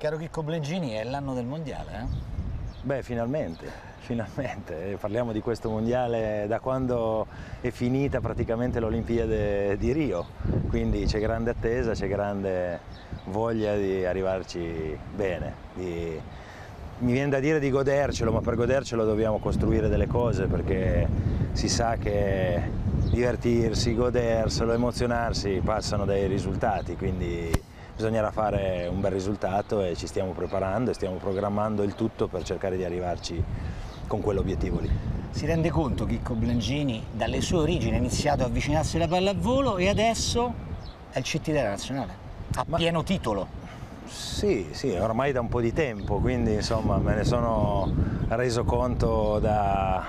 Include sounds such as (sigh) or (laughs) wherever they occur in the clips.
Caro Chicco Blengini, è l'anno del mondiale, eh? Beh, finalmente, (laughs) finalmente. Parliamo di questo mondiale da quando è finita praticamente l'Olimpiade di Rio, quindi c'è grande attesa, c'è grande voglia di arrivarci bene. Di... Mi viene da dire di godercelo, ma per godercelo dobbiamo costruire delle cose perché si sa che divertirsi, goderselo, emozionarsi passano dai risultati, quindi bisognerà fare un bel risultato e ci stiamo preparando e stiamo programmando il tutto per cercare di arrivarci con quell'obiettivo lì. Si rende conto Chicco Blangini dalle sue origini ha iniziato a avvicinarsi alla pallavolo e adesso è il CT della nazionale, a Ma... pieno titolo. Sì, sì, ormai da un po' di tempo, quindi insomma me ne sono reso conto da,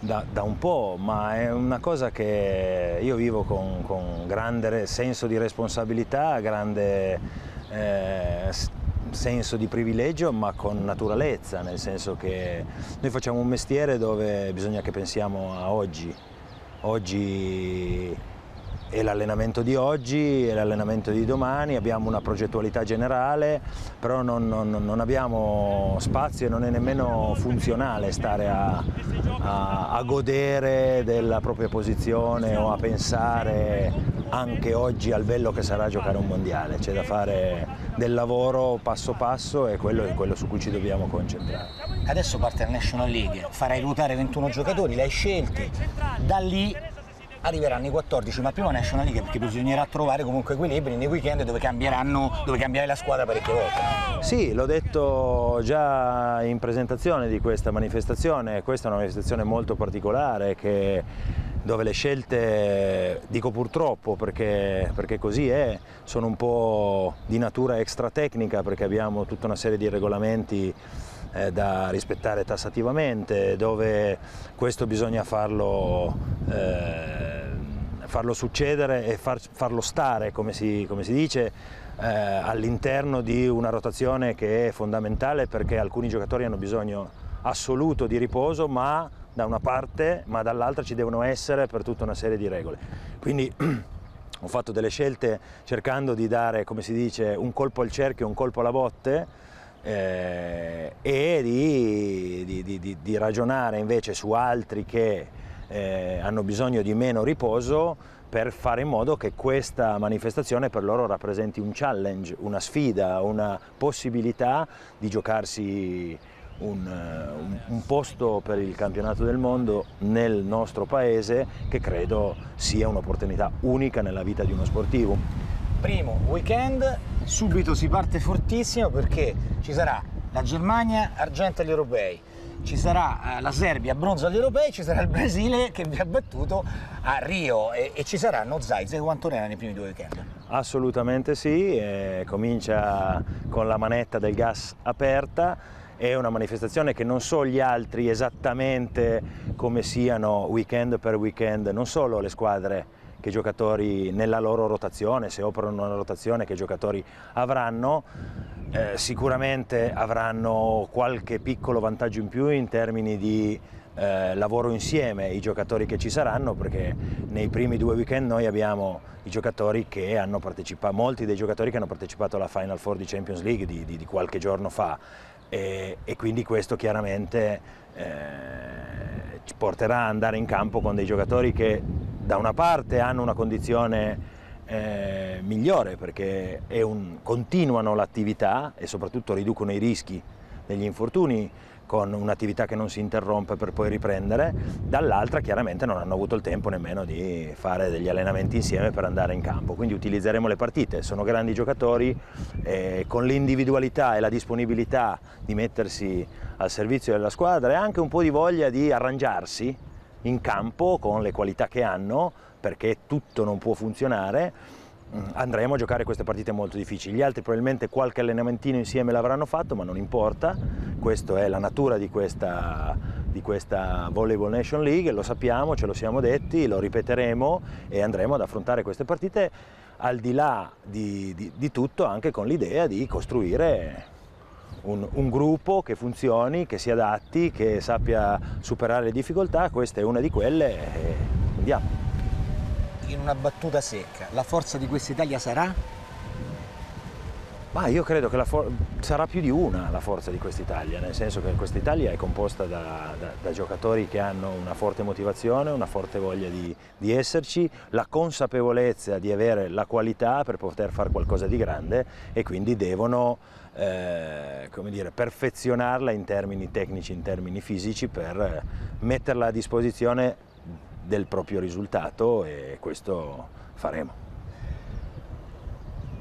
da, da, un po', ma è una cosa che io vivo con, con grande senso di responsabilità, grande eh, senso di privilegio, ma con naturalezza, nel senso che noi facciamo un mestiere dove bisogna che pensiamo a oggi. Oggi è l'allenamento di oggi, è l'allenamento di domani, abbiamo una progettualità generale, però non, non, non abbiamo spazio e non è nemmeno funzionale stare a, a, a, godere della propria posizione o a pensare anche oggi al bello che sarà giocare un mondiale, c'è da fare del lavoro passo passo e quello è quello su cui ci dobbiamo concentrare. Adesso parte la National League, farai ruotare 21 giocatori, li hai scelti, da lì arriveranno i 14, ma prima National League perché bisognerà trovare comunque equilibri nei weekend dove, dove cambierai la squadra parecchie volte. Sì, l'ho detto già in presentazione di questa manifestazione, questa è una manifestazione molto particolare che dove le scelte, dico purtroppo perché, perché, così è, sono un po' di natura extratecnica perché abbiamo tutta una serie di regolamenti eh, da rispettare tassativamente, dove questo bisogna farlo, eh, farlo succedere e far, farlo stare, come si, come si dice, eh, all'interno di una rotazione che è fondamentale perché alcuni giocatori hanno bisogno assoluto di riposo, ma da una parte, ma dall'altra ci devono essere per tutta una serie di regole. Quindi (clears throat) ho fatto delle scelte cercando di dare, come si dice, un colpo al cerchio, un colpo alla botte, eh, e di, di, di, di, ragionare invece su altri che eh, hanno bisogno di meno riposo per fare in modo che questa manifestazione per loro rappresenti un challenge, una sfida, una possibilità di giocarsi un, un, un, posto per il campionato del mondo nel nostro paese che credo sia un'opportunità unica nella vita di uno sportivo. Primo weekend, subito si parte fortissimo perché ci sarà la Germania argento agli europei, ci sarà eh, la Serbia bronzo agli europei, ci sarà il Brasile che vi ha battuto a Rio. E, e ci saranno Zaiz e Guantonera nei primi due weekend. Assolutamente sì, eh, comincia con la manetta del gas aperta, è una manifestazione che non so gli altri esattamente come siano weekend per weekend, non solo le squadre che giocatori nella loro rotazione, se operano una rotazione che giocatori avranno, eh, sicuramente avranno qualche piccolo vantaggio in più in termini di eh, lavoro insieme i giocatori che ci saranno perché nei primi due weekend noi abbiamo i giocatori che hanno partecipato, molti dei giocatori che hanno partecipato alla Final Four di Champions League di, di, di qualche giorno fa. E, e quindi questo chiaramente eh, ci porterà ad andare in campo con dei giocatori che da una parte hanno una condizione eh, migliore perché un, continuano l'attività e soprattutto riducono i rischi degli infortuni con un'attività che non si interrompe per poi riprendere, dall'altra chiaramente non hanno avuto il tempo nemmeno di fare degli allenamenti insieme per andare in campo, quindi utilizzeremo le partite, sono grandi giocatori, eh, con l'individualità e la disponibilità di mettersi al servizio della squadra e anche un po' di voglia di arrangiarsi in campo con le qualità che hanno, perché tutto non può funzionare, mm, andremo a giocare queste partite molto difficili. Gli altri probabilmente qualche allenamentino insieme l'avranno fatto, ma non importa, questa è la natura di questa, di questa Volleyball Nation League, lo sappiamo, ce lo siamo detti, lo ripeteremo e andremo ad affrontare queste partite al di là di, di, di tutto anche con l'idea di costruire un, un, gruppo che funzioni, che si adatti, che sappia superare le difficoltà, questa è una di quelle e andiamo. In una battuta secca, la forza di questa Italia sarà? Ma io credo che sarà più di una la forza di quest'Italia, nel senso che quest'Italia è composta da, da, da, giocatori che hanno una forte motivazione, una forte voglia di, di, esserci, la consapevolezza di avere la qualità per poter fare qualcosa di grande e quindi devono eh, dire, perfezionarla in termini tecnici, in termini fisici per metterla a disposizione del proprio risultato e questo faremo.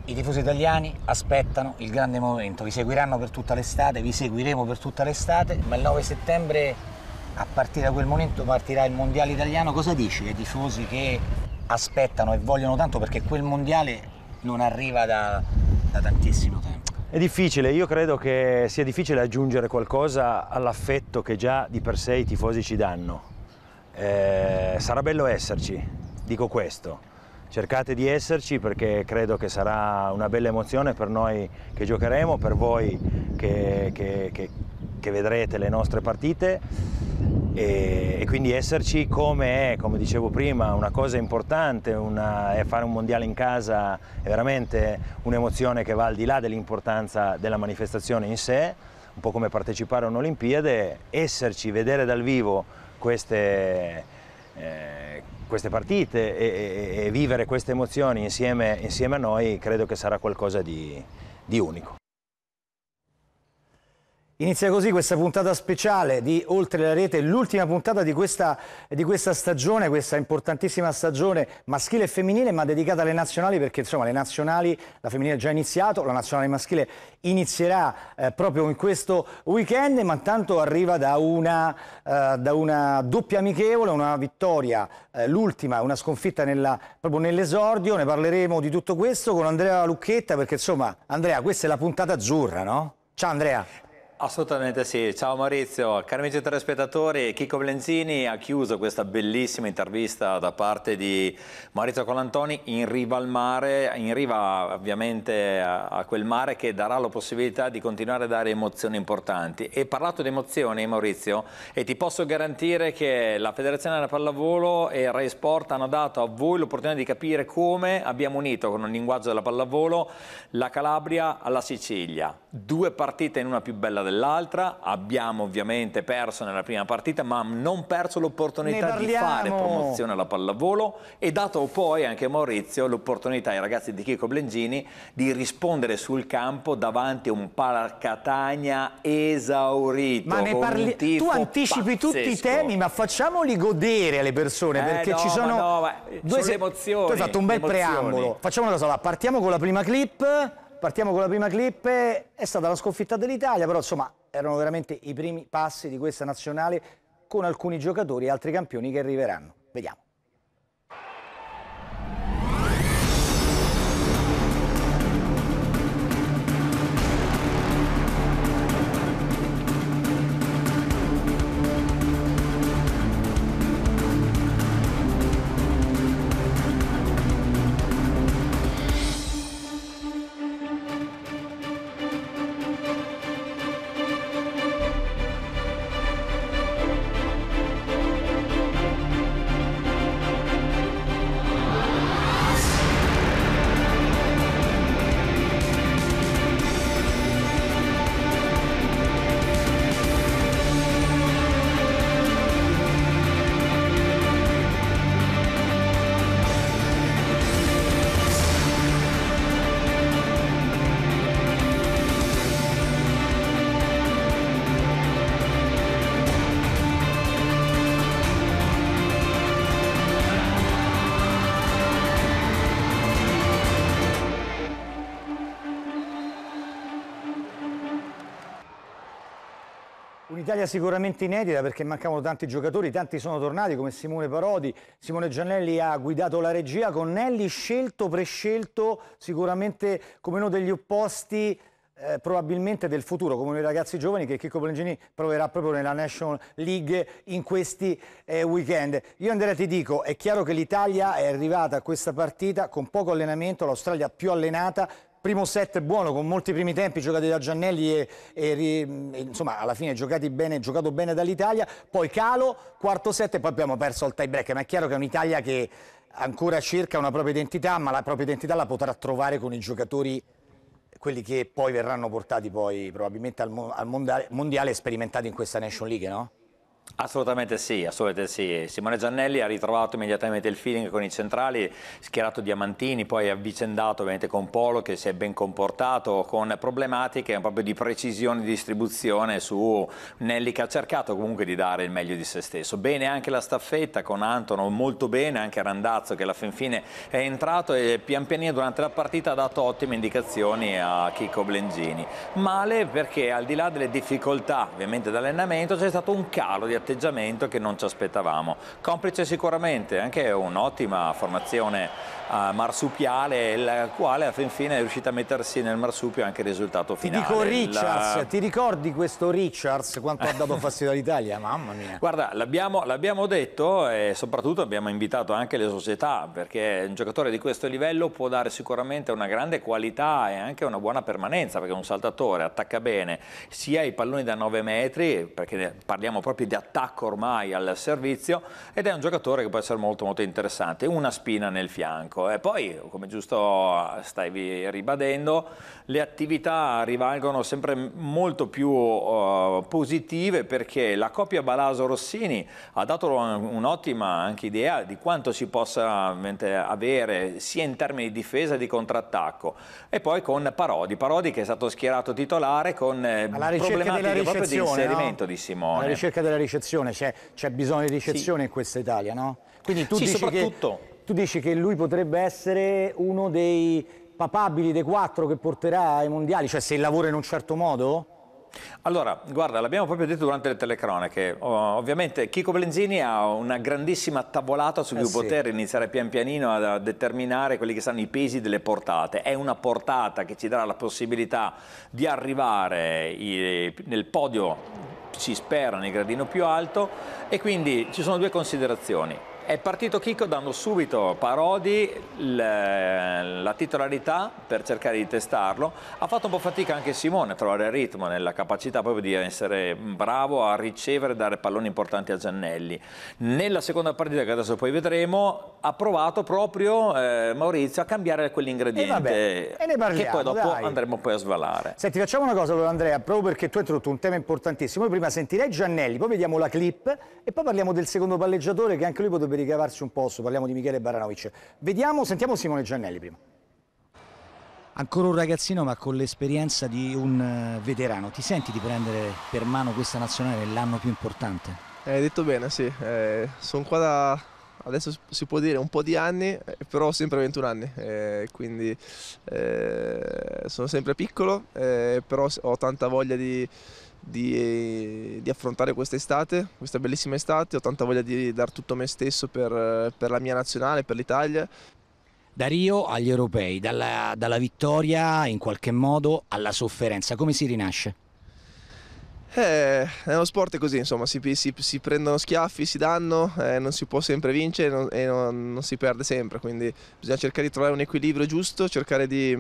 I tifosi italiani aspettano il grande momento, vi seguiranno per tutta l'estate, vi seguiremo per tutta l'estate, ma il 9 settembre a partire da quel momento partirà il mondiale italiano. Cosa dici ai tifosi che aspettano e vogliono tanto perché quel mondiale non arriva da, da tantissimo tempo? È difficile, io credo che sia difficile aggiungere qualcosa all'affetto che già di per sé i tifosi ci danno. Eh, sarà bello esserci, dico questo cercate di esserci perché credo che sarà una bella emozione per noi che giocheremo, per voi che, che, che, che vedrete le nostre partite. E, e, quindi esserci come è, come dicevo prima, una cosa importante, una, fare un mondiale in casa è veramente un'emozione che va al di là dell'importanza della manifestazione in sé, un po' come partecipare a un'Olimpiade, esserci, vedere dal vivo queste, eh, queste partite e, e, e, vivere queste emozioni insieme, insieme, a noi credo che sarà qualcosa di, di unico. Inizia così questa puntata speciale di Oltre la Rete, l'ultima puntata di questa, di questa, stagione, questa importantissima stagione maschile e femminile, ma dedicata alle nazionali perché insomma le nazionali, la femminile è già iniziato, la nazionale maschile inizierà eh, proprio in questo weekend, ma intanto arriva da una, eh, da una doppia amichevole, una vittoria, eh, l'ultima, una sconfitta nella, proprio nell'esordio, ne parleremo di tutto questo con Andrea Lucchetta perché insomma Andrea questa è la puntata azzurra, no? Ciao Andrea! Assolutamente sì, ciao Maurizio, cari amici telespettatori, Chico Blenzini ha chiuso questa bellissima intervista da parte di Maurizio Colantoni in riva al mare, in riva ovviamente a, quel mare che darà la possibilità di continuare a dare emozioni importanti. E parlato di emozioni Maurizio e ti posso garantire che la Federazione della Pallavolo e Rai Sport hanno dato a voi l'opportunità di capire come abbiamo unito con un linguaggio della pallavolo la Calabria alla Sicilia, due partite in una più bella dell'altra, abbiamo ovviamente perso nella prima partita ma non perso l'opportunità di fare promozione alla pallavolo e dato poi anche a Maurizio l'opportunità ai ragazzi di Chico Blengini di rispondere sul campo davanti a un Palacatania esaurito. Ma ne parli... tu anticipi pazzesco. tutti i temi ma facciamoli godere alle persone eh perché no, ci sono, no, due se... emozioni. Tu hai fatto un bel preambolo. Facciamo una cosa, partiamo con la prima clip Partiamo con la prima clip, è stata la sconfitta dell'Italia, però insomma erano veramente i primi passi di questa nazionale con alcuni giocatori e altri campioni che arriveranno. Vediamo. Un'Italia sicuramente inedita perché mancavano tanti giocatori, tanti sono tornati come Simone Parodi, Simone Giannelli ha guidato la regia con Nelli scelto, prescelto sicuramente come uno degli opposti eh, probabilmente del futuro, come uno dei ragazzi giovani che Chicco Blengini proverà proprio nella National League in questi eh, weekend. Io Andrea ti dico, è chiaro che l'Italia è arrivata a questa partita con poco allenamento, l'Australia più allenata, primo set buono con molti primi tempi giocati da Giannelli e, e, insomma alla fine bene, giocato bene dall'Italia, poi calo, quarto set e poi abbiamo perso il tie break, ma è chiaro che è un'Italia che ancora cerca una propria identità, ma la propria identità la potrà trovare con i giocatori quelli che poi verranno portati poi probabilmente al, al mondiale, mondiale sperimentati in questa Nation League, no? Assolutamente sì, assolutamente sì. Simone Giannelli ha ritrovato immediatamente il feeling con i centrali, schierato Diamantini, poi avvicendato ovviamente con Polo che si è ben comportato, con problematiche proprio di precisione di distribuzione su Nelli che ha cercato comunque di dare il meglio di se stesso. Bene anche la staffetta con Antono, molto bene anche Randazzo che alla fin fine è entrato e pian pianino durante la partita ha dato ottime indicazioni a Chico Blengini. Male perché al di là delle difficoltà ovviamente d'allenamento c'è stato un calo di atteggiamento che non ci aspettavamo. Complice sicuramente anche un'ottima formazione uh, marsupiale, il quale alla fin fine è riuscito a mettersi nel marsupio anche il risultato finale. Ti dico Richards, la... ti ricordi questo Richards quanto ha dato fastidio all'Italia? (laughs) Mamma mia. Guarda, l'abbiamo detto e soprattutto abbiamo invitato anche le società perché un giocatore di questo livello può dare sicuramente una grande qualità e anche una buona permanenza perché un saltatore attacca bene sia i palloni da 9 metri perché parliamo proprio di attacco ormai al servizio ed è un giocatore che può essere molto molto interessante, una spina nel fianco e poi come giusto stai ribadendo le attività rivalgono sempre molto più uh, positive perché la coppia Balaso-Rossini ha dato un'ottima idea di quanto si possa avere sia in termini di difesa che di contrattacco e poi con Parodi, Parodi che è stato schierato titolare con eh, problematiche proprio di inserimento no? di Simone. Alla ricerca della ricezione, c'è bisogno di ricezione sì. in questa Italia, no? Quindi tu, sì, dici che, tu dici che lui potrebbe essere uno dei papabili dei quattro che porterà ai mondiali, cioè se lavora in un certo modo? Allora, guarda, l'abbiamo proprio detto durante le telecronache, ovviamente Chico Blenzini ha una grandissima tavolata su cui eh sì. poter iniziare pian pianino a determinare quelli che saranno i pesi delle portate, è una portata che ci darà la possibilità di arrivare nel podio si spera nel gradino più alto e quindi ci sono due considerazioni. È partito Chico dando subito Parodi la titolarità per cercare di testarlo. Ha fatto un po' fatica anche Simone a trovare il ritmo, nella capacità proprio di essere bravo a ricevere e dare palloni importanti a Giannelli. Nella seconda partita, che adesso poi vedremo, ha provato proprio eh, Maurizio a cambiare quell'ingrediente che poi dopo dai. andremo poi a svalare. Senti, facciamo una cosa Andrea, proprio perché tu hai introdotto un tema importantissimo. Noi prima sentirei Giannelli, poi vediamo la clip e poi parliamo del secondo palleggiatore che anche lui potrebbe ricavarsi un posto, parliamo di Michele Baranovic. Vediamo, sentiamo Simone Giannelli prima. Ancora un ragazzino ma con l'esperienza di un eh, veterano, ti senti di prendere per mano questa nazionale nell'anno più importante? Hai detto bene, sì. Eh, sono qua da, adesso si può dire un po' di anni, eh, però ho sempre 21 anni, eh, quindi eh, sono sempre piccolo, eh, però ho tanta voglia di, di, di affrontare questa estate, questa bellissima estate, ho tanta voglia di dare tutto me stesso per, per la mia nazionale, per l'Italia. Da Rio agli europei, dalla, dalla vittoria in qualche modo alla sofferenza, come si rinasce? Eh, è uno sport così, insomma, si, si, si, prendono schiaffi, si danno, eh, non si può sempre vincere non, e non, non, si perde sempre, quindi bisogna cercare di trovare un equilibrio giusto, cercare di,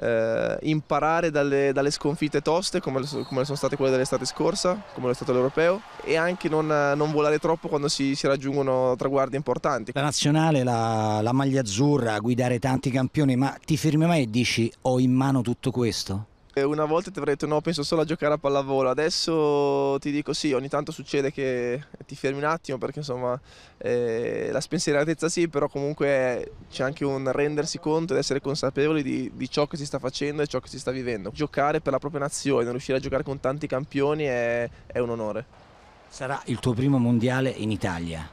eh, imparare dalle, dalle, sconfitte toste come, come, sono state quelle dell'estate scorsa, come è stato l'europeo e anche non, non volare troppo quando si, si, raggiungono traguardi importanti. La nazionale, la, la maglia azzurra, guidare tanti campioni, ma ti fermi mai e dici ho in mano tutto questo? Una volta ti avrei detto no, penso solo a giocare a pallavolo, adesso ti dico sì, ogni tanto succede che ti fermi un attimo perché insomma eh, la spensieratezza sì, però comunque c'è anche un rendersi conto ed essere consapevoli di, di, ciò che si sta facendo e ciò che si sta vivendo. Giocare per la propria nazione, riuscire a giocare con tanti campioni è, è un onore. Sarà il tuo primo mondiale in Italia.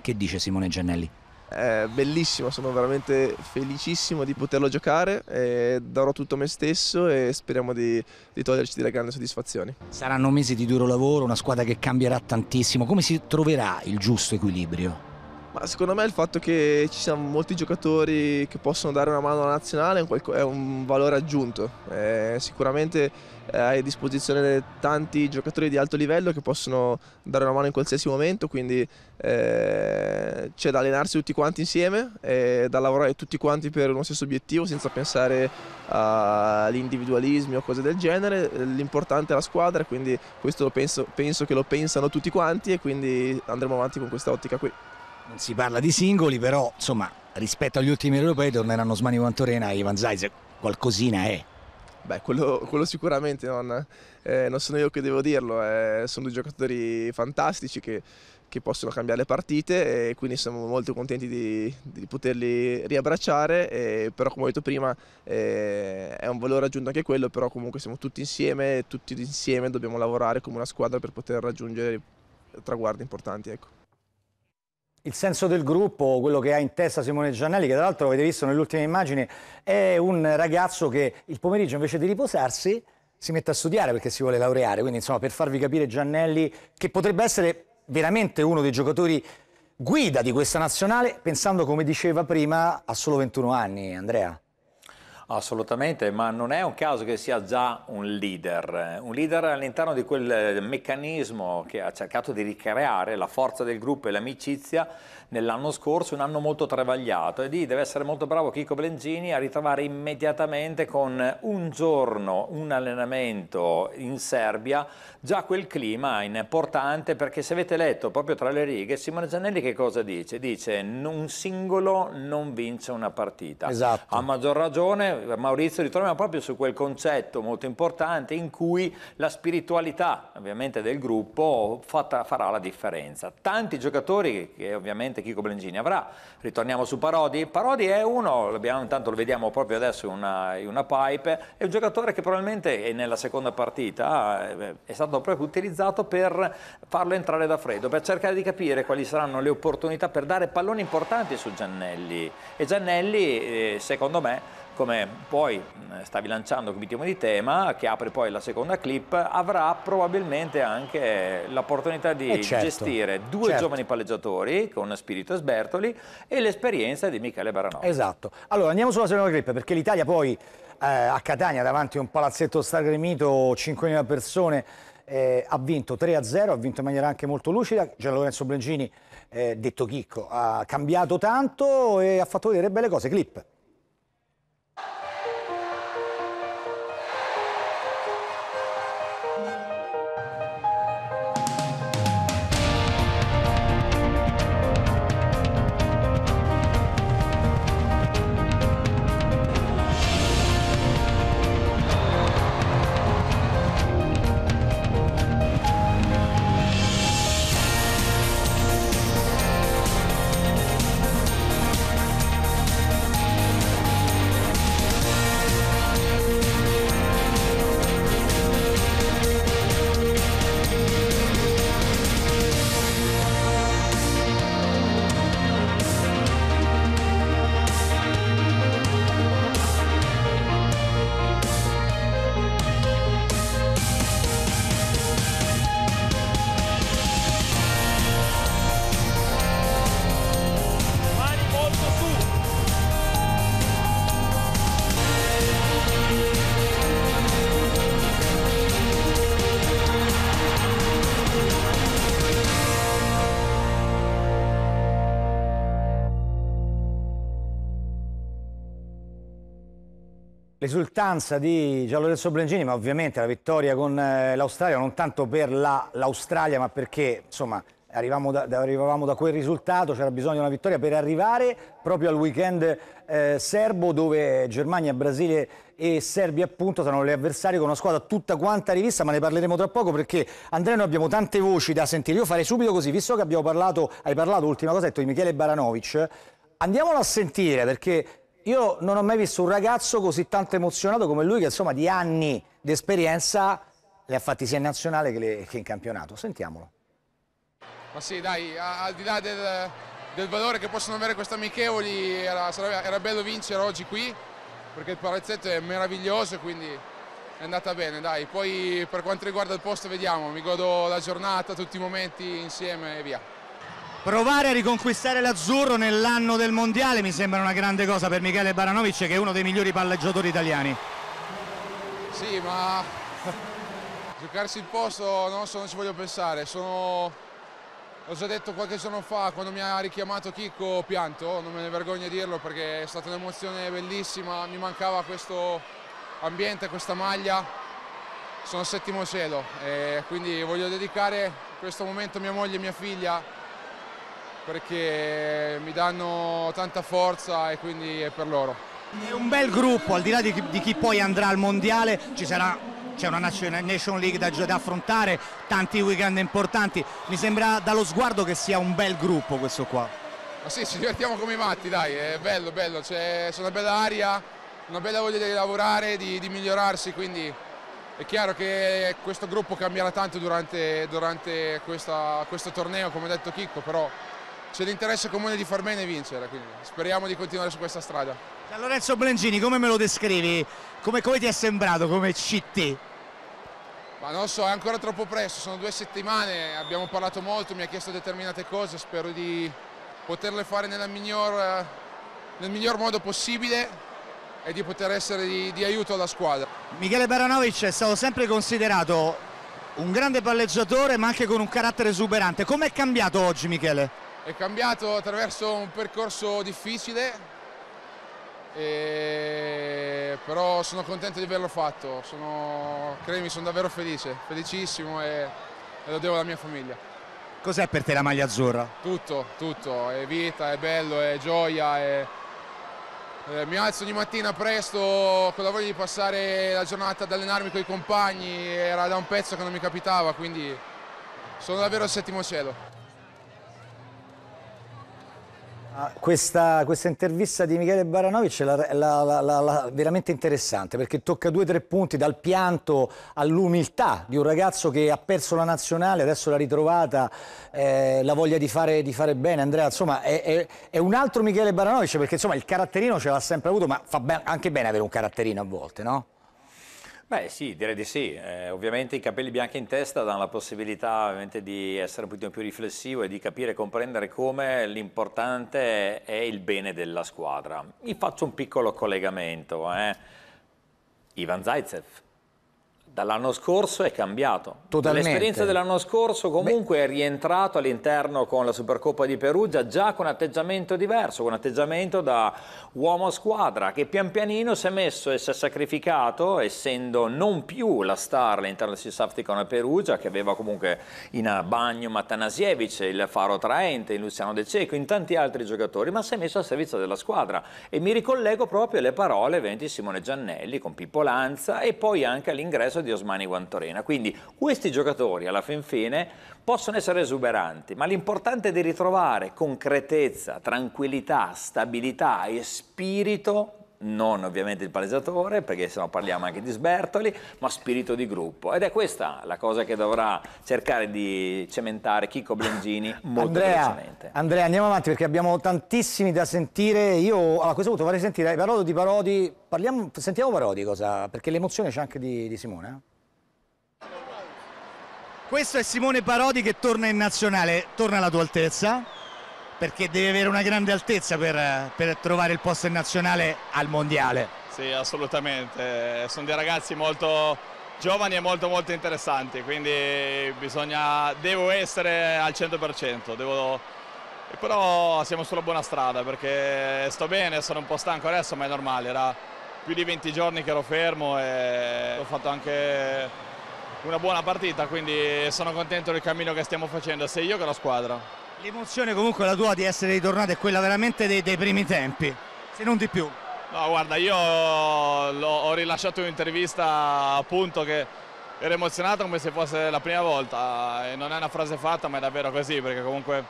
Che dice Simone Giannelli? È bellissimo, sono veramente felicissimo di poterlo giocare, darò tutto me stesso e speriamo di, di toglierci delle grandi soddisfazioni. Saranno mesi di duro lavoro, una squadra che cambierà tantissimo, come si troverà il giusto equilibrio? Ma secondo me il fatto che ci siano molti giocatori che possono dare una mano alla nazionale è un valore aggiunto. Eh, sicuramente hai a disposizione tanti giocatori di alto livello che possono dare una mano in qualsiasi momento, quindi eh, c'è da allenarsi tutti quanti insieme, e da lavorare tutti quanti per uno stesso obiettivo senza pensare agli individualismi o cose del genere. L'importante è la squadra, quindi questo penso, penso che lo pensano tutti quanti e quindi andremo avanti con questa ottica qui. Non si parla di singoli, però insomma rispetto agli ultimi europei torneranno Smani Quantorena e Ivan Zaiser, qualcosina è. Beh, quello, quello sicuramente non, eh, non, sono io che devo dirlo, eh, sono due giocatori fantastici che, che, possono cambiare le partite e quindi siamo molto contenti di, di poterli riabbracciare, eh, però come ho detto prima eh, è un valore aggiunto anche quello, però comunque siamo tutti insieme tutti insieme dobbiamo lavorare come una squadra per poter raggiungere traguardi importanti. Ecco il senso del gruppo, quello che ha in testa Simone Giannelli, che tra l'altro avete visto nell'ultima immagine, è un ragazzo che il pomeriggio invece di riposarsi si mette a studiare perché si vuole laureare. Quindi insomma per farvi capire Giannelli che potrebbe essere veramente uno dei giocatori guida di questa nazionale, pensando come diceva prima a solo 21 anni, Andrea. Assolutamente, ma non è un caso che sia già un leader, un leader all'interno di quel meccanismo che ha cercato di ricreare la forza del gruppo e l'amicizia nell'anno scorso, un anno molto travagliato e lì deve essere molto bravo Chico Blenzini a ritrovare immediatamente con un giorno, un allenamento in Serbia, già quel clima importante perché se avete letto proprio tra le righe Simone Giannelli che cosa dice? Dice un singolo non vince una partita. Esatto. A maggior ragione Maurizio ritroviamo proprio su quel concetto molto importante in cui la spiritualità ovviamente del gruppo farà la differenza. Tanti giocatori che ovviamente Chico Blengini avrà. Ritorniamo su Parodi. Parodi è uno, intanto lo vediamo proprio adesso in una, in una pipe, è un giocatore che probabilmente nella seconda partita eh, è stato proprio utilizzato per farlo entrare da freddo, per cercare di capire quali saranno le opportunità per dare palloni importanti su Giannelli. E Giannelli, eh, secondo me, come poi stavi lanciando come tema di tema, che apre poi la seconda clip, avrà probabilmente anche l'opportunità di eh certo, gestire due certo. giovani palleggiatori con Spirito Sbertoli e l'esperienza di Michele Baranò. Esatto. Allora andiamo sulla seconda clip perché l'Italia poi eh, a Catania davanti a un palazzetto stragrimito, 5.000 persone, eh, ha vinto 3-0, ha vinto in maniera anche molto lucida, Gian Lorenzo Blengini, eh, detto Chicco, ha cambiato tanto e ha fatto vedere belle cose. Clip. L'esultanza di Gianlo Lorenzo Blengini, ma ovviamente la vittoria con eh, l'Australia, non tanto per l'Australia, ma perché insomma arrivavamo da, arrivavamo da quel risultato, c'era bisogno di una vittoria per arrivare proprio al weekend eh, serbo dove Germania, Brasile e Serbia appunto saranno le avversarie con una squadra tutta quanta rivista, ma ne parleremo tra poco perché Andrea noi abbiamo tante voci da sentire. Io farei subito così, visto che abbiamo parlato, hai parlato, ultima cosa, di Michele Baranovic, andiamolo a sentire perché io non ho mai visto un ragazzo così tanto emozionato come lui che insomma di anni di esperienza le ha fatti sia in nazionale che, le, che in campionato. Sentiamolo. Ma sì dai, al di là del, del valore che possono avere questi amichevoli era, era, bello vincere oggi qui perché il palazzetto è meraviglioso quindi è andata bene dai. Poi per quanto riguarda il posto vediamo, mi godo la giornata, tutti i momenti insieme e via. Provare a riconquistare l'azzurro nell'anno del mondiale mi sembra una grande cosa per Michele Baranovic che è uno dei migliori palleggiatori italiani. Sì, ma (laughs) giocarsi il posto non so, non ci voglio pensare. Sono... L'ho già detto qualche giorno fa quando mi ha richiamato Chicco ho pianto, non me ne vergogno a dirlo perché è stata un'emozione bellissima, mi mancava questo ambiente, questa maglia, sono settimo cielo e quindi voglio dedicare questo momento a mia moglie e mia figlia perché mi danno tanta forza e quindi è per loro. È un bel gruppo, al di là di chi, di chi poi andrà al mondiale, ci sarà c'è una Nation League da, da, affrontare, tanti weekend importanti. Mi sembra dallo sguardo che sia un bel gruppo questo qua. Ma sì, ci divertiamo come i matti, dai, è bello, bello, c'è una bella aria, una bella voglia di lavorare, di, di, migliorarsi, quindi è chiaro che questo gruppo cambierà tanto durante, durante questa, questo torneo, come ha detto Chicco, però c'è l'interesse comune di far bene e vincere, quindi speriamo di continuare su questa strada. Gian Lorenzo Blengini, come me lo descrivi? Come, come ti è sembrato come CT? Ma non so, è ancora troppo presto, sono due settimane, abbiamo parlato molto, mi ha chiesto determinate cose, spero di poterle fare miglior, nel miglior modo possibile e di poter essere di, di aiuto alla squadra. Michele Baranovic è stato sempre considerato un grande palleggiatore ma anche con un carattere esuberante. Com'è cambiato oggi Michele? È cambiato attraverso un percorso difficile, e... però sono contento di averlo fatto, sono... credimi sono davvero felice, felicissimo e... e lo devo alla mia famiglia. Cos'è per te la maglia azzurra? Tutto, tutto, è vita, è bello, è gioia, è... Eh, mi alzo ogni mattina presto con la voglia di passare la giornata ad allenarmi con i compagni, era da un pezzo che non mi capitava, quindi sono davvero al settimo cielo. Ah, questa, questa, intervista di Michele Baranovic è la, la, la, veramente interessante perché tocca due o tre punti dal pianto all'umiltà di un ragazzo che ha perso la nazionale, adesso l'ha ritrovata, eh, la voglia di fare, di fare, bene. Andrea, insomma, è, è, è, un altro Michele Baranovic perché insomma il caratterino ce l'ha sempre avuto, ma fa ben, anche bene avere un caratterino a volte, no? Beh sì, direi di sì. Eh, ovviamente i capelli bianchi in testa danno la possibilità di essere un pochino più riflessivo e di capire e comprendere come l'importante è il bene della squadra. Vi faccio un piccolo collegamento. Eh. Ivan Zaitsev Dall'anno scorso è cambiato. Totalmente. L'esperienza dell'anno scorso comunque Beh. è rientrato all'interno con la Supercoppa di Perugia già con atteggiamento diverso, con atteggiamento da uomo squadra che pian pianino si è messo e si è sacrificato essendo non più la star all'interno del Safticon a Perugia che aveva comunque in bagno Matanasiewicz, il Faro Traente, in Luciano De Cecco, in tanti altri giocatori, ma si è messo al servizio della squadra e mi ricollego proprio alle parole di Simone Giannelli con Pippo Lanza e poi anche all'ingresso di Osmani Guantorena. Quindi questi giocatori alla fin fine possono essere esuberanti, ma l'importante è di ritrovare concretezza, tranquillità, stabilità e spirito non ovviamente il palleggiatore, perché se no parliamo anche di sbertoli, ma spirito di gruppo. Ed è questa la cosa che dovrà cercare di cementare Chico Blengini (laughs) molto Andrea, velocemente. Andrea, andiamo avanti perché abbiamo tantissimi da sentire. Io a questo punto vorrei sentire Parodi di Parodi. Parliamo, sentiamo Parodi cosa, perché l'emozione c'è anche di, di Simone. Eh? Questo è Simone Parodi che torna in nazionale, torna alla tua altezza perché deve avere una grande altezza per, per, trovare il posto in nazionale al mondiale. Sì, assolutamente. Sono dei ragazzi molto giovani e molto molto interessanti, quindi bisogna, devo essere al 100%, devo, però siamo sulla buona strada perché sto bene, sono un po' stanco adesso, ma è normale, era più di 20 giorni che ero fermo e ho fatto anche una buona partita, quindi sono contento del cammino che stiamo facendo, sia io che la squadra. L'emozione comunque la tua di essere ritornato è quella veramente dei, dei primi tempi, se non di più. No, guarda, io ho rilasciato un'intervista appunto che ero emozionato come se fosse la prima volta e non è una frase fatta ma è davvero così perché comunque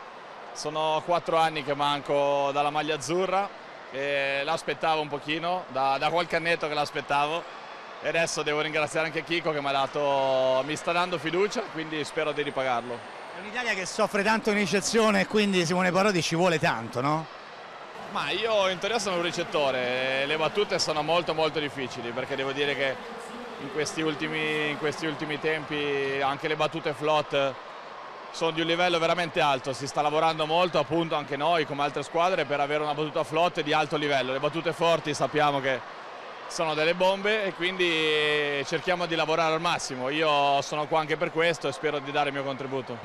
sono quattro anni che manco dalla maglia azzurra e l'aspettavo un pochino, da, da qualche annetto che l'aspettavo e adesso devo ringraziare anche Chico che mi, dato, mi sta dando fiducia quindi spero di ripagarlo. È un'Italia che soffre tanto in ricezione e quindi Simone Parodi ci vuole tanto, no? Ma io in teoria sono un ricettore, le battute sono molto molto difficili perché devo dire che in questi ultimi, in questi ultimi tempi anche le battute flot sono di un livello veramente alto, si sta lavorando molto appunto anche noi come altre squadre per avere una battuta flot di alto livello, le battute forti sappiamo che sono delle bombe e quindi cerchiamo di lavorare al massimo. Io sono qua anche per questo e spero di dare il mio contributo.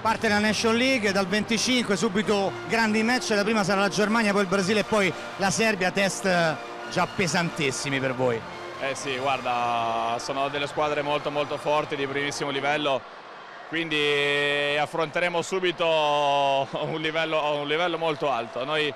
Parte la Nation League, dal 25 subito grandi match, la prima sarà la Germania, poi il Brasile e poi la Serbia, test già pesantissimi per voi. Eh sì, guarda, sono delle squadre molto molto forti, di primissimo livello, quindi affronteremo subito un livello, un livello molto alto. Noi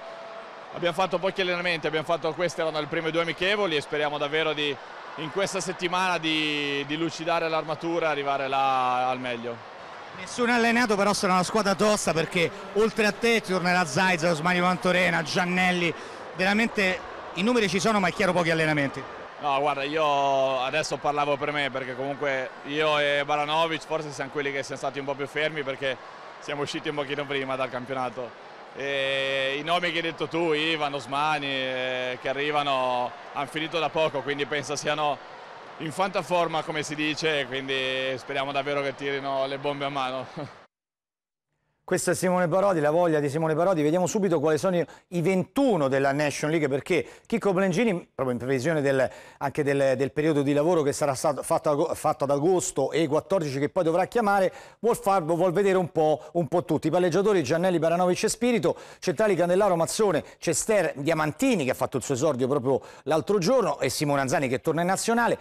abbiamo fatto pochi allenamenti, abbiamo fatto, queste erano le prime due amichevoli e speriamo davvero di, in questa settimana di, di lucidare l'armatura e arrivare là al meglio. Nessuno è allenato però sarà una squadra tosta perché oltre a te tornerà Zaiza, Osmani Vantorena, Giannelli, veramente i numeri ci sono ma è chiaro pochi allenamenti. No, guarda, io adesso parlavo per me perché comunque io e Baranovic forse siamo quelli che siamo stati un po' più fermi perché siamo usciti un pochino prima dal campionato. E I nomi che hai detto tu, Ivan, Osmani, eh, che arrivano, hanno finito da poco, quindi penso siano in fantaforma come si dice, quindi speriamo davvero che tirino le bombe a mano. (laughs) Questo è Simone Parodi, la voglia di Simone Parodi. Vediamo subito quali sono i 21 della National League perché Chicco Blengini, proprio in previsione del, anche del, del, periodo di lavoro che sarà stato fatto, fatto, ad agosto e i 14 che poi dovrà chiamare, vuol, far, vuol vedere un po', un po', tutti. I palleggiatori Giannelli, Baranovic e Spirito, centrali Candellaro, Mazzone, Cester, Diamantini che ha fatto il suo esordio proprio l'altro giorno e Simone Anzani che torna in nazionale.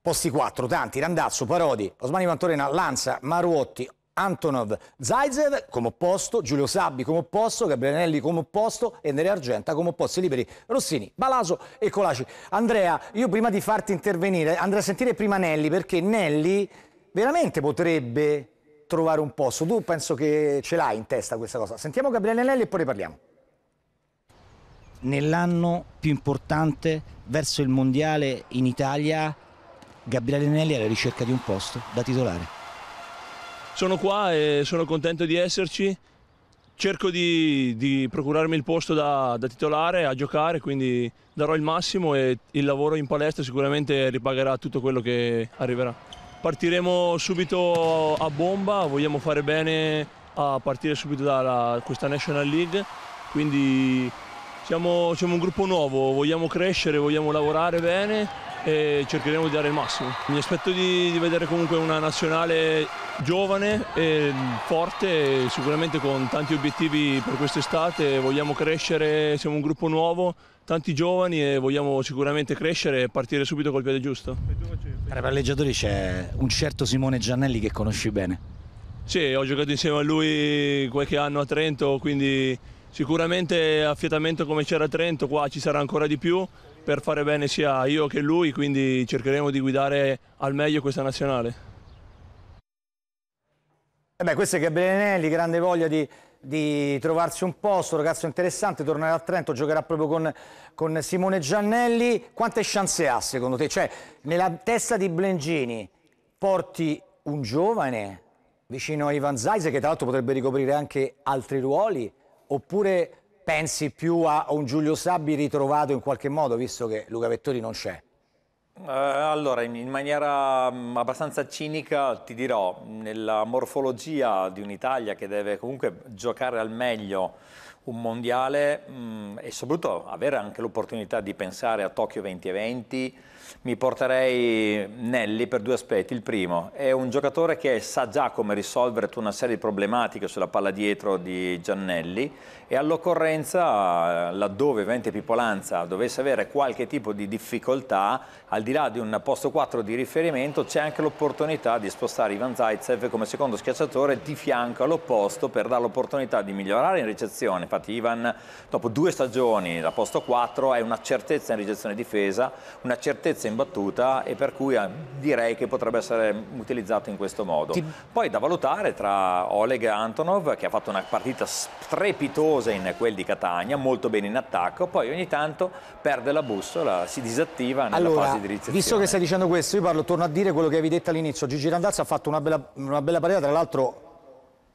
Posti 4, tanti, Randazzo, Parodi, Osmani Vantorena, Lanza, Maruotti, Antonov Zaitsev come opposto, Giulio Sabbi come opposto, Gabriele Nelli come opposto e Nere Argenta come opposti liberi Rossini, Balaso e Colaci. Andrea, io prima di farti intervenire andrei a sentire prima Nelli perché Nelli veramente potrebbe trovare un posto. Tu penso che ce l'hai in testa questa cosa. Sentiamo Gabriele Nelli e poi ne parliamo. Nell'anno più importante verso il mondiale in Italia, Gabriele Nelli è alla ricerca di un posto da titolare sono qua e sono contento di esserci. Cerco di, di procurarmi il posto da, da, titolare, a giocare, quindi darò il massimo e il lavoro in palestra sicuramente ripagherà tutto quello che arriverà. Partiremo subito a bomba, vogliamo fare bene a partire subito da questa National League, quindi siamo, siamo un gruppo nuovo, vogliamo crescere, vogliamo lavorare bene e cercheremo di dare il massimo. Mi aspetto di, di vedere comunque una nazionale giovane e forte, sicuramente con tanti obiettivi per quest'estate, vogliamo crescere, siamo un gruppo nuovo, tanti giovani e vogliamo sicuramente crescere e partire subito col piede giusto. Tra i palleggiatori c'è un certo Simone Giannelli che conosci bene. Sì, ho giocato insieme a lui qualche anno a Trento, quindi sicuramente affiatamento come c'era a Trento, qua ci sarà ancora di più per fare bene sia io che lui, quindi cercheremo di guidare al meglio questa nazionale. Eh beh, questo è Gabriele Nelli, grande voglia di, di trovarsi un posto, ragazzo interessante, tornerà a Trento, giocherà proprio con, con, Simone Giannelli. Quante chance ha secondo te? Cioè, nella testa di Blengini porti un giovane vicino a Ivan Zaise che tra l'altro potrebbe ricoprire anche altri ruoli, oppure pensi più a un Giulio Sabbi ritrovato in qualche modo, visto che Luca Vettori non c'è? Uh, allora, in, maniera um, abbastanza cinica ti dirò, nella morfologia di un'Italia che deve comunque giocare al meglio un mondiale mh, e soprattutto avere anche l'opportunità di pensare a Tokyo 2020, mi porterei Nelli per due aspetti. Il primo, è un giocatore che sa già come risolvere tutta una serie di problematiche sulla palla dietro di Giannelli e all'occorrenza, laddove Vente Pipolanza dovesse avere qualche tipo di difficoltà, al di là di un posto 4 di riferimento, c'è anche l'opportunità di spostare Ivan Zaitsev come secondo schiacciatore di fianco all'opposto per dare l'opportunità di migliorare in ricezione. Infatti Ivan, dopo due stagioni da posto 4, è una certezza in ricezione difesa, una certezza in battuta e per cui eh, direi che potrebbe essere utilizzato in questo modo. Poi da valutare tra Oleg e Antonov, che ha fatto una partita strepitosa in quel di Catania, molto bene in attacco, poi ogni tanto perde la bussola, si disattiva nella allora, fase di ricezione. Visto che stai dicendo questo, io parlo, torno a dire quello che avevi detto all'inizio, Gigi Randazza ha fatto una bella, una bella partita, tra l'altro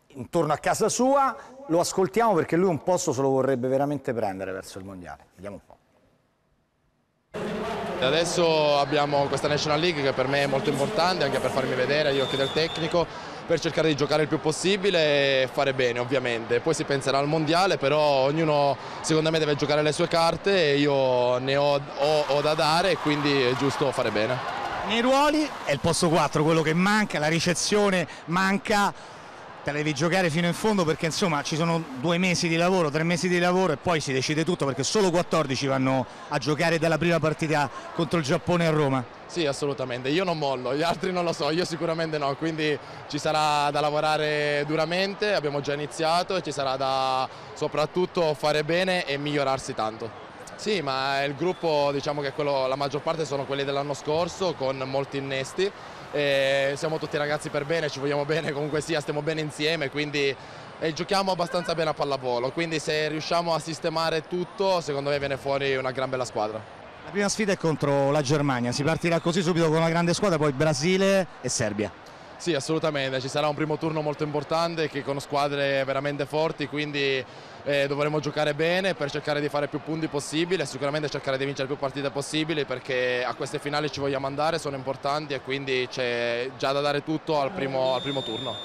intorno a casa sua, lo ascoltiamo perché lui un posto se lo vorrebbe veramente prendere verso il Mondiale, vediamo un po'. Adesso abbiamo questa National League che per me è molto importante anche per farmi vedere agli occhi del tecnico per cercare di giocare il più possibile e fare bene ovviamente. Poi si penserà al mondiale, però ognuno secondo me deve giocare le sue carte e io ne ho, ho, ho da dare e quindi è giusto fare bene. Nei ruoli è il posto 4 quello che manca, la ricezione manca te la devi giocare fino in fondo perché insomma ci sono due mesi di lavoro, tre mesi di lavoro e poi si decide tutto perché solo 14 vanno a giocare dalla prima partita contro il Giappone a Roma. Sì, assolutamente. Io non mollo, gli altri non lo so, io sicuramente no, quindi ci sarà da lavorare duramente, abbiamo già iniziato e ci sarà da soprattutto fare bene e migliorarsi tanto. Sì, ma il gruppo, diciamo che quello, la maggior parte sono quelli dell'anno scorso con molti innesti e siamo tutti ragazzi per bene, ci vogliamo bene, comunque sia, stiamo bene insieme, quindi e giochiamo abbastanza bene a pallavolo, quindi se riusciamo a sistemare tutto, secondo me viene fuori una gran bella squadra. La prima sfida è contro la Germania, si partirà così subito con una grande squadra, poi Brasile e Serbia. Sì, assolutamente, ci sarà un primo turno molto importante che con squadre veramente forti, quindi eh, dovremo giocare bene per cercare di fare più punti possibile, sicuramente cercare di vincere più partite possibili perché a queste finali ci vogliamo andare, sono importanti e quindi c'è già da dare tutto al primo, al primo turno.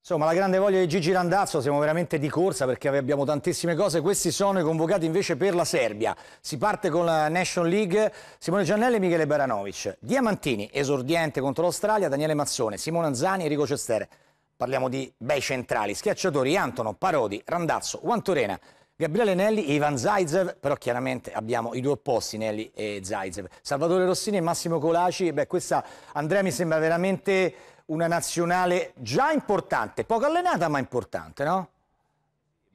Insomma, la grande voglia di Gigi Randazzo, siamo veramente di corsa perché abbiamo tantissime cose. Questi sono i convocati invece per la Serbia. Si parte con la National League, Simone Giannelli e Michele Baranovic. Diamantini, esordiente contro l'Australia, Daniele Mazzone, Simone Anzani, Enrico Cestere. Parliamo di bei centrali, schiacciatori, Antono, Parodi, Randazzo, Guantorena, Gabriele Nelli e Ivan Zaitsev, però chiaramente abbiamo i due opposti, Nelli e Zaitsev. Salvatore Rossini e Massimo Colaci, beh questa Andrea mi sembra veramente una nazionale già importante, poco allenata ma importante, no?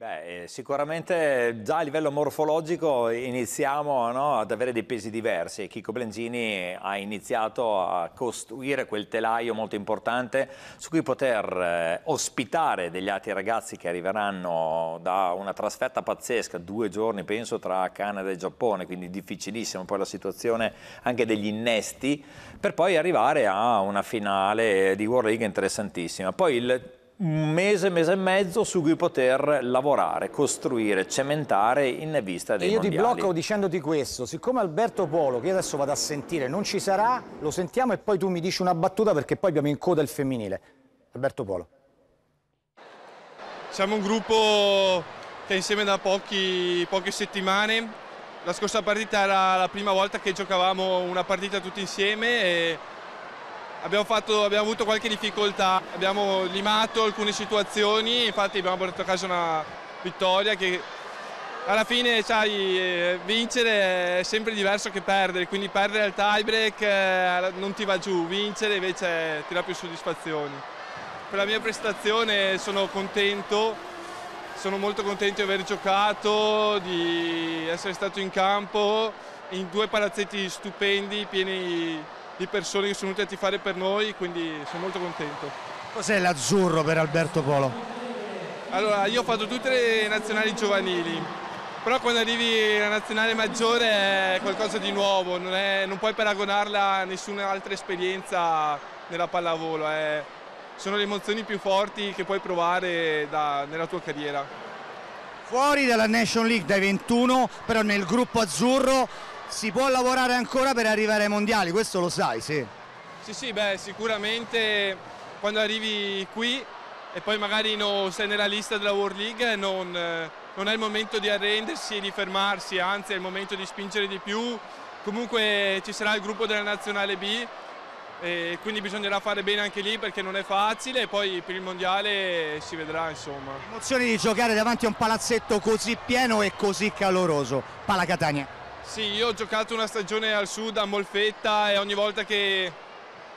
Beh, eh, sicuramente già a livello morfologico iniziamo no, ad avere dei pesi diversi. Chico Blenzini ha iniziato a costruire quel telaio molto importante su cui poter eh, ospitare degli altri ragazzi che arriveranno da una trasferta pazzesca, due giorni penso tra Canada e Giappone, quindi difficilissima poi la situazione anche degli innesti, per poi arrivare a una finale di World League interessantissima. Poi il un mese, mese e mezzo su cui poter lavorare, costruire, cementare in vista dei e io mondiali. ti blocco dicendoti questo, siccome Alberto Polo, che io adesso vado a sentire, non ci sarà, lo sentiamo e poi tu mi dici una battuta perché poi abbiamo in coda il femminile. Alberto Polo. Siamo un gruppo che è insieme da pochi, poche settimane, la scorsa partita era la prima volta che giocavamo una partita tutti insieme e Abbiamo, fatto, abbiamo, avuto qualche difficoltà, abbiamo limato alcune situazioni, infatti abbiamo portato a casa una vittoria che alla fine sai, eh, vincere è sempre diverso che perdere, quindi perdere al tie break eh, non ti va giù, vincere invece ti dà più soddisfazioni. Per la mia prestazione sono contento, sono molto contento di aver giocato, di essere stato in campo in due palazzetti stupendi, pieni di persone che sono venute a tifare per noi, quindi sono molto contento. Cos'è l'azzurro per Alberto Polo? Allora, io ho fatto tutte le nazionali giovanili, però quando arrivi alla nazionale maggiore è qualcosa di nuovo, non, è, non puoi paragonarla a nessuna altra esperienza nella pallavolo, è, sono le emozioni più forti che puoi provare da, nella tua carriera. Fuori dalla Nation League dai 21, però nel gruppo azzurro si può lavorare ancora per arrivare ai mondiali, questo lo sai, sì. Sì, sì, beh, sicuramente quando arrivi qui e poi magari non sei nella lista della World League non, non è il momento di arrendersi e di fermarsi, anzi è il momento di spingere di più. Comunque ci sarà il gruppo della Nazionale B e quindi bisognerà fare bene anche lì perché non è facile e poi per il mondiale si vedrà insomma. Emozioni di giocare davanti a un palazzetto così pieno e così caloroso, Pala Catania. Sì, io ho giocato una stagione al sud a Molfetta e ogni volta che,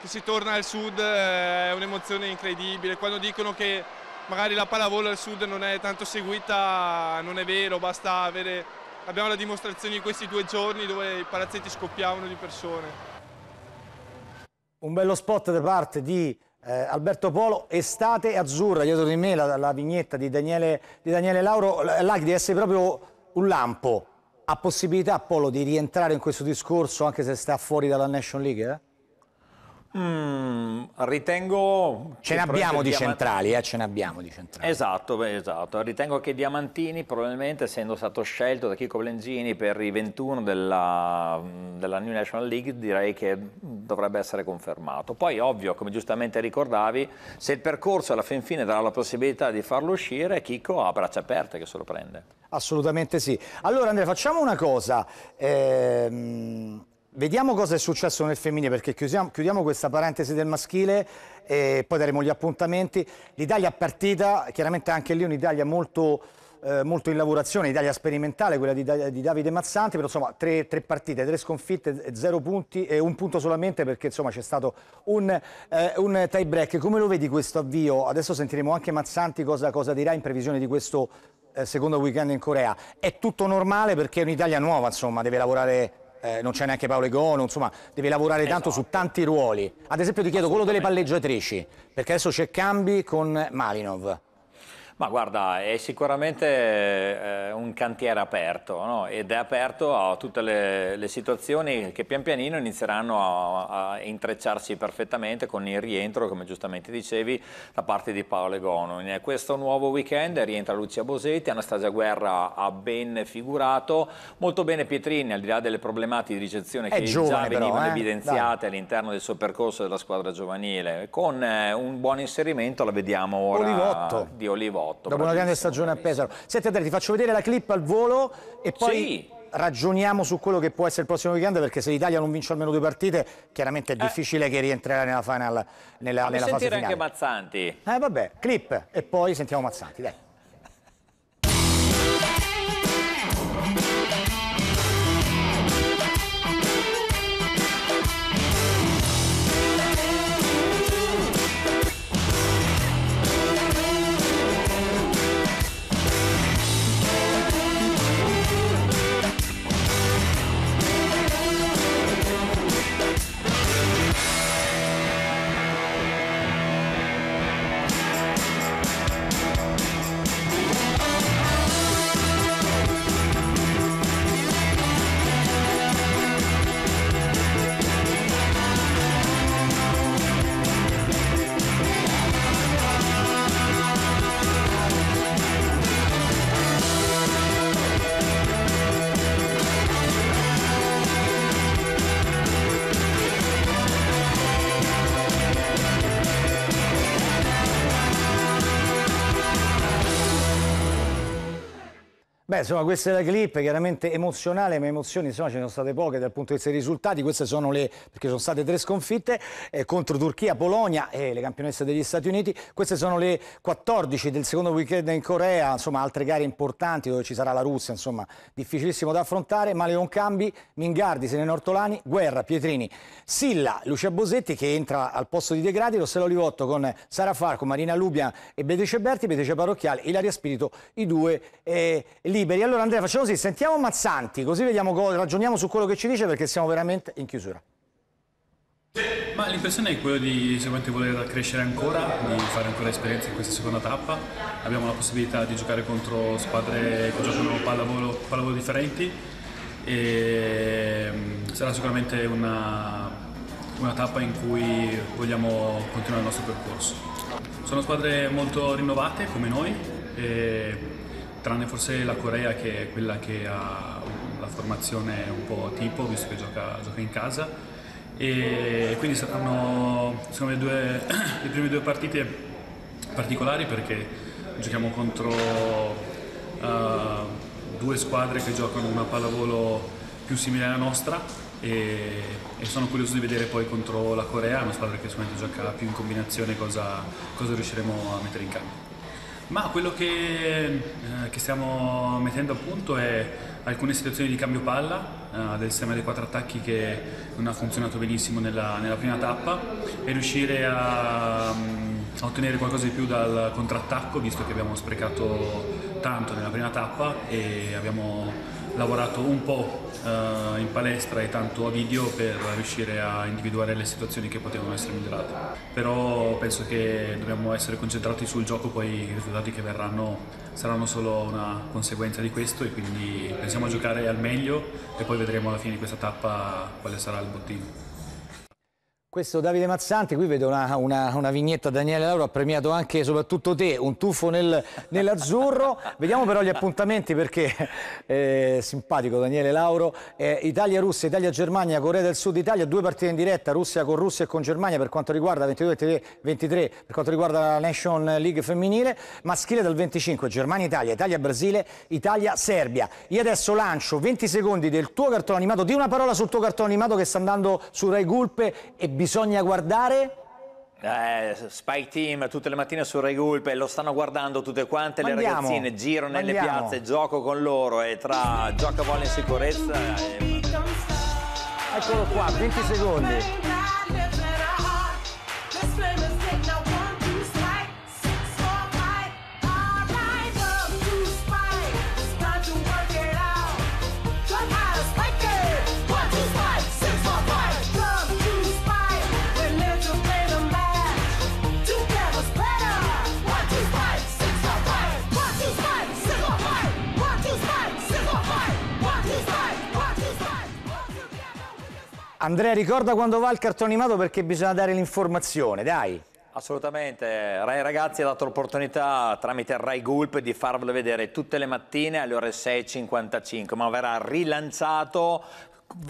che si torna al sud eh, è un'emozione incredibile. Quando dicono che magari la pallavolo al sud non è tanto seguita non è vero, basta avere... Abbiamo la dimostrazione di questi due giorni dove i palazzetti scoppiavano di persone. Un bello spot da parte di eh, Alberto Polo, estate azzurra, dietro di me la, la vignetta di Daniele, di Daniele Lauro, là deve essere proprio un lampo ha possibilità Polo di rientrare in questo discorso anche se sta fuori dalla National League? Eh? Mm, ritengo... Ce ne abbiamo di centrali, eh, ce ne abbiamo di centrali. Esatto, beh, esatto. Ritengo che Diamantini, probabilmente essendo stato scelto da Chico Blenzini per i 21 della, della New National League, direi che dovrebbe essere confermato. Poi, ovvio, come giustamente ricordavi, se il percorso alla fin fine darà la possibilità di farlo uscire, Chico ha braccia aperte che se lo prende. Assolutamente sì. Allora Andrea, facciamo una cosa. Ehm Vediamo cosa è successo nel femminile perché chiudiamo, chiudiamo questa parentesi del maschile e poi daremo gli appuntamenti. L'Italia partita, chiaramente anche lì un'Italia molto, eh, molto, in lavorazione, Italia sperimentale, quella di, di Davide Mazzanti, però insomma tre, tre, partite, tre sconfitte, zero punti e un punto solamente perché insomma c'è stato un, eh, un tie break. Come lo vedi questo avvio? Adesso sentiremo anche Mazzanti cosa, cosa dirà in previsione di questo eh, secondo weekend in Corea. È tutto normale perché è un'Italia nuova, insomma, deve lavorare eh, non c'è neanche Paolo Egono, insomma, devi lavorare tanto su esatto. tanti ruoli. Ad esempio ti chiedo quello delle palleggiatrici, perché adesso c'è Cambi con Malinov. Ma guarda, è sicuramente eh, un cantiere aperto no? ed è aperto a tutte le, le, situazioni che pian pianino inizieranno a, a, intrecciarsi perfettamente con il rientro, come giustamente dicevi, da parte di Paolo Egono. In questo nuovo weekend rientra Lucia Bosetti, Anastasia Guerra ha ben figurato, molto bene Pietrini, al di là delle problematiche di ricezione che giovane, già venivano però, eh? evidenziate all'interno del suo percorso della squadra giovanile, con eh, un buon inserimento la vediamo ora Olivotto. di Olivotto. 2008. Dopo una grande stagione a Pesaro. Senti Andrea, ti faccio vedere la clip al volo e poi sì. ragioniamo su quello che può essere il prossimo weekend perché se l'Italia non vince almeno due partite chiaramente è eh. difficile che rientrerà nella, final, nella, nella fase finale. anche Mazzanti. Eh vabbè, clip e poi sentiamo Mazzanti, dai. Beh, insomma, questa è la clip, chiaramente emozionale, ma emozioni insomma ce ne sono state poche dal punto di vista dei risultati. Queste sono le, perché sono state tre sconfitte eh, contro Turchia, Polonia e le campionesse degli Stati Uniti. Queste sono le 14 del secondo weekend in Corea, insomma, altre gare importanti dove ci sarà la Russia, insomma, difficilissimo da affrontare. Maleon Cambi, Mingardi, Serena Ortolani, Guerra, Pietrini, Silla, Lucia Bosetti che entra al posto di De Gradi, Rossella Olivotto con Sara Farco, Marina Lubia e Beatrice Berti, Beatrice Parrocchiale, Ilaria Spirito, i due eh, lì liberi. Allora Andrea facciamo così, sentiamo Mazzanti, così vediamo, ragioniamo su quello che ci dice perché siamo veramente in chiusura. Ma l'impressione è quella di sicuramente voler crescere ancora, di fare ancora esperienza in questa seconda tappa. Abbiamo la possibilità di giocare contro squadre che giocano pallavolo, pallavolo differenti e mm, sarà sicuramente una, una tappa in cui vogliamo continuare il nostro percorso. Sono squadre molto rinnovate come noi tranne forse la Corea che è quella che ha la formazione un po' tipo, visto che gioca, gioca in casa. E quindi saranno me, due, (clears throat) le prime due partite particolari perché giochiamo contro uh, due squadre che giocano una pallavolo più simile alla nostra e, e, sono curioso di vedere poi contro la Corea, una squadra che sicuramente gioca più in combinazione cosa, cosa riusciremo a mettere in campo. Ma quello che, eh, che, stiamo mettendo a punto è alcune situazioni di cambio palla eh, del sistema dei quattro attacchi che non ha funzionato benissimo nella, nella prima tappa e riuscire a, mm, a, ottenere qualcosa di più dal contrattacco visto che abbiamo sprecato tanto nella prima tappa e abbiamo lavorato un po' uh, in palestra e tanto a video per riuscire a individuare le situazioni che potevano essere migliorate. Però penso che dobbiamo essere concentrati sul gioco, poi i risultati che verranno saranno solo una conseguenza di questo e quindi pensiamo a giocare al meglio e poi vedremo alla fine di questa tappa quale sarà il bottino. Questo Davide Mazzanti, qui vedo una, una, una, vignetta, Daniele Lauro ha premiato anche soprattutto te, un tuffo nel, nell'azzurro. (laughs) Vediamo però gli appuntamenti perché è simpatico Daniele Lauro. Eh, Italia-Russia, Italia-Germania, Corea del Sud Italia, due partite in diretta, Russia con Russia e con Germania per quanto riguarda 22-23, per quanto riguarda la Nation League femminile, maschile dal 25, Germania-Italia, Italia-Brasile, Italia-Serbia. Io adesso lancio 20 secondi del tuo cartone animato, di una parola sul tuo cartone animato che sta andando su Rai Gulpe e bisogna guardare... Eh, Spike Team tutte le mattine su Rai Gulp lo stanno guardando tutte quante Mandiamo. le ragazzine, giro nelle Mandiamo. piazze, gioco con loro e tra gioco a volle in sicurezza... E... Eccolo qua, 20 secondi. Andrea, ricorda quando va il cartone animato perché bisogna dare l'informazione, dai. Assolutamente, Rai Ragazzi ha dato l'opportunità tramite Rai Gulp di farvelo vedere tutte le mattine alle ore 6.55, ma verrà rilanciato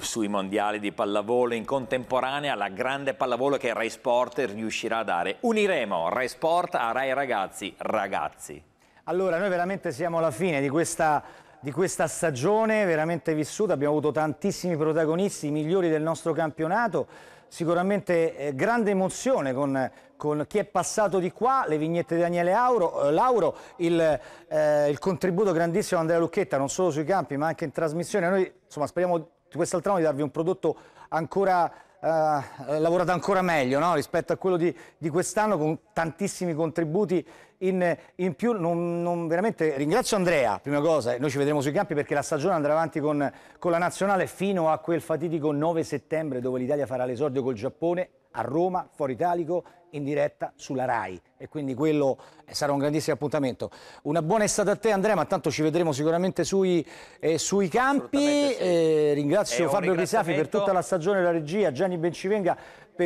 sui mondiali di pallavolo in contemporanea la grande pallavolo che Rai Sport riuscirà a dare. Uniremo Rai Sport a Rai Ragazzi, ragazzi. Allora, noi veramente siamo alla fine di questa di questa stagione veramente vissuta, abbiamo avuto tantissimi protagonisti, i migliori del nostro campionato, sicuramente eh, grande emozione con, con, chi è passato di qua, le vignette di Daniele Auro, eh, Lauro, il, eh, il, contributo grandissimo di Andrea Lucchetta, non solo sui campi ma anche in trasmissione. Noi insomma, speriamo di quest'altro anno di darvi un prodotto ancora eh, lavorato ancora meglio no? rispetto a quello di, di quest'anno con tantissimi contributi in, in più. Non, non veramente ringrazio Andrea, prima cosa, noi ci vedremo sui campi perché la stagione andrà avanti con, con la nazionale fino a quel fatidico 9 settembre dove l'Italia farà l'esordio col Giappone a Roma, fuori italico, in diretta sulla RAI e quindi quello sarà un grandissimo appuntamento. Una buona estate a te Andrea, ma tanto ci vedremo sicuramente sui, eh, sui campi. Sì. Eh, ringrazio Fabio Grisafi per tutta la stagione della regia, Gianni Bencivenga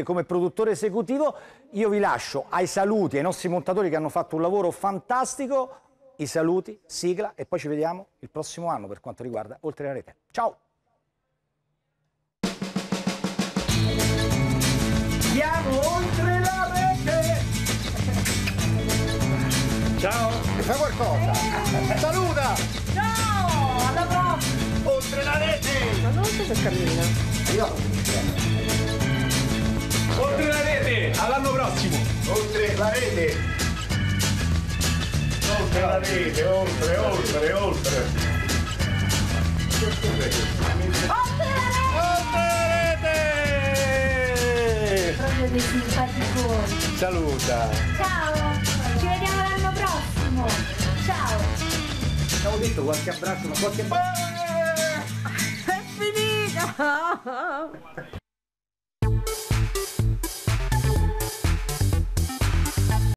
come produttore esecutivo. Io vi lascio ai saluti ai nostri montatori che hanno fatto un lavoro fantastico. I saluti, sigla e poi ci vediamo il prossimo anno per quanto riguarda Oltre la Rete. Ciao! Andiamo oltre la rete! Ciao! Fai qualcosa! Saluta! Ciao! Alla prossima! Oltre la rete! Ma non so se cammina. Io. Oltre la rete! All'anno prossimo! Oltre la rete! Oltre la rete, oltre, oltre, oltre! Oltre la rete! proprio dei simpaticoni. Saluta. Ciao, ci vediamo l'anno prossimo. Ciao. Abbiamo detto qualche abbraccio, ma qualche... (laughs) È finita! (laughs)